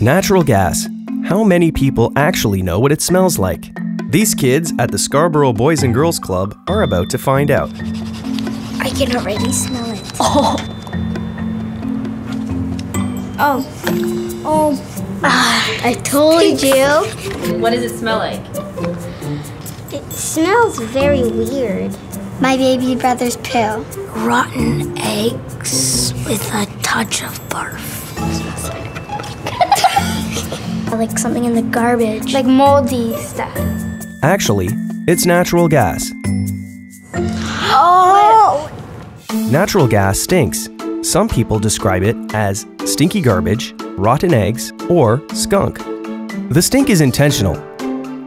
Natural gas. How many people actually know what it smells like? These kids at the Scarborough Boys and Girls Club are about to find out. I can already smell it. Oh. Oh. Oh. Ah, I told you. What does it smell like? It smells very weird. My baby brother's pill. Rotten eggs with a touch of barf. Like something in the garbage. Like moldy stuff. Actually, it's natural gas. Oh! Natural gas stinks. Some people describe it as stinky garbage, rotten eggs, or skunk. The stink is intentional.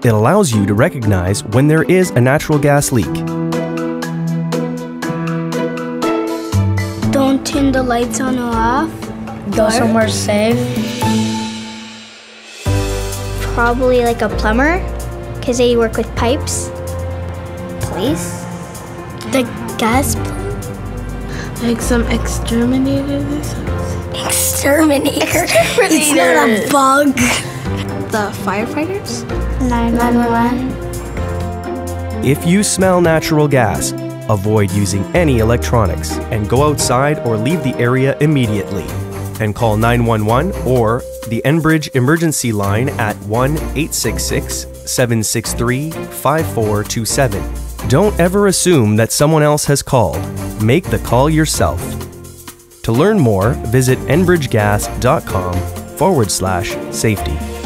It allows you to recognize when there is a natural gas leak. Don't turn the lights on or off. Go somewhere safe. Probably like a plumber, because they work with pipes. Police? The gas Like some exterminators. exterminator. It's not a bug. The firefighters? 911. If you smell natural gas, avoid using any electronics and go outside or leave the area immediately. And call 911 or the Enbridge emergency line at 1 866 763 5427. Don't ever assume that someone else has called. Make the call yourself. To learn more, visit enbridgegas.com forward slash safety.